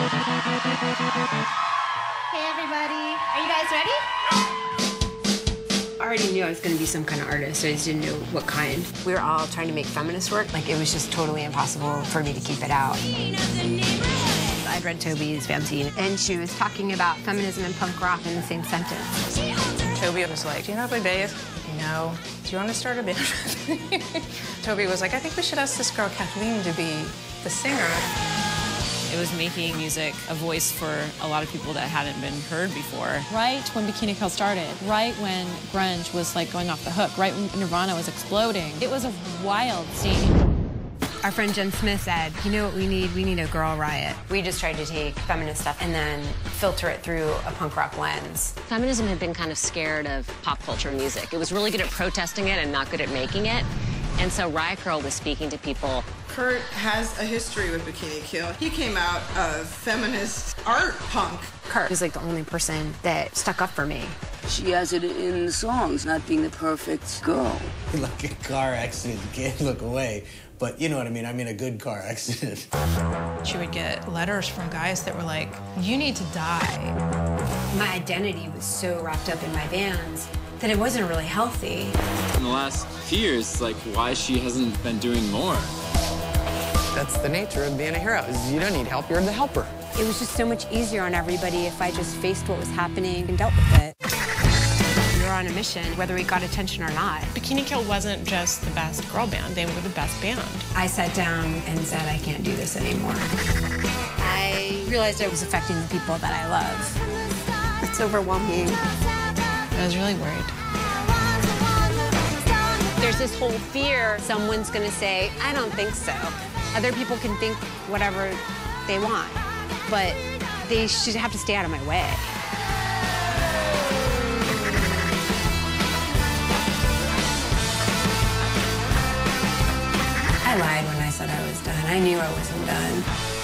Hey, everybody. Are you guys ready? I already knew I was going to be some kind of artist. I just didn't know what kind. We were all trying to make feminist work. Like, it was just totally impossible for me to keep it out. I'd read Tobi's fanzine, and she was talking about feminism and punk rock in the same sentence. Tobi was like, do you know how to play bass? No. Do you want to start a band? Tobi was like, I think we should ask this girl Kathleen to be the singer. It was making music a voice for a lot of people that hadn't been heard before. Right when Bikini Kill started, right when grunge was like going off the hook, right when Nirvana was exploding, it was a wild scene. Our friend Jen Smith said, you know what we need? We need a girl riot. We just tried to take feminist stuff and then filter it through a punk rock lens. Feminism had been kind of scared of pop culture music. It was really good at protesting it and not good at making it. And so Riot Grrrl was speaking to people. Kurt has a history with Bikini Kill. He came out of feminist art punk. Kurt is like the only person that stuck up for me. She has it in the songs, not being the perfect girl. Like a car accident, you can't look away. But you know what I mean? I mean a good car accident. She would get letters from guys that were like, you need to die. My identity was so wrapped up in my bands that it wasn't really healthy. In the last few years, like why she hasn't been doing more. That's the nature of being a hero, is you don't need help, you're the helper. It was just so much easier on everybody if I just faced what was happening and dealt with it. We were on a mission, whether we got attention or not. Bikini Kill wasn't just the best girl band, they were the best band. I sat down and said, I can't do this anymore. I realized it was affecting the people that I love. It's overwhelming. I was really worried. There's this whole fear someone's gonna say, I don't think so. Other people can think whatever they want, but they should have to stay out of my way. I lied when I said I was done. I knew I wasn't done.